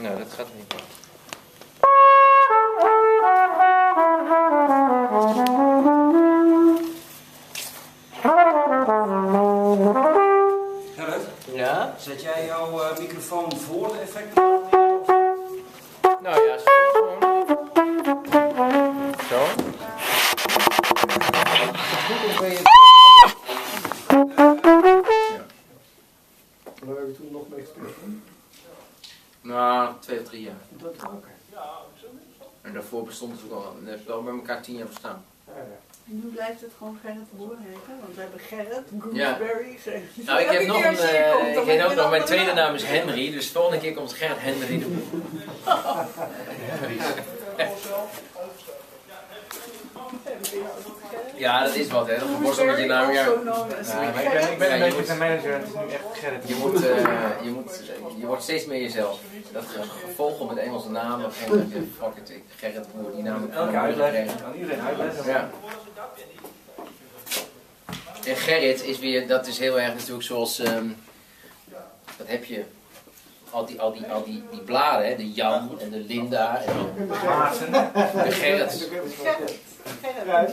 Nou, dat gaat niet meer. Ja? Zet jij jouw eh, microfoon voor de effecten? Toen? Nou, twee of drie jaar. Dat ook. En daarvoor bestond het ook al. We hebben wel bij elkaar tien jaar verstaan. Ja, ja. En nu blijft het gewoon Gerrit de Boer heten, want we hebben Gerrit, Ja. Gooseberry, Gerrit. Nou, ik heb nog een. je eh, ik heb ook nog, mijn tweede naam. is Henry, dus volgende keer komt Gerrit Henry de Boer. Ja, dat is wat, hè? Dat met je naam. Ja. Ik ben, Gerrit. ik ben Ja, een je beetje moet- zijn manager en het is nu echt Gerrit. Je, moet, eh, je, moet, je wordt steeds meer jezelf. Dat gevolgd met Engelse namen. En, fuck it, ik, Gerrit de Boer, die naam Elke uitleg, aan iedereen uitleggen. Ja. En Gerrit is weer, dat is heel erg natuurlijk zoals, ehm wat heb je? Al die, al die, al die, die bladen, hè? de Jan en de Linda en Maarten. de Gerrits. Gerrit, Gerrit,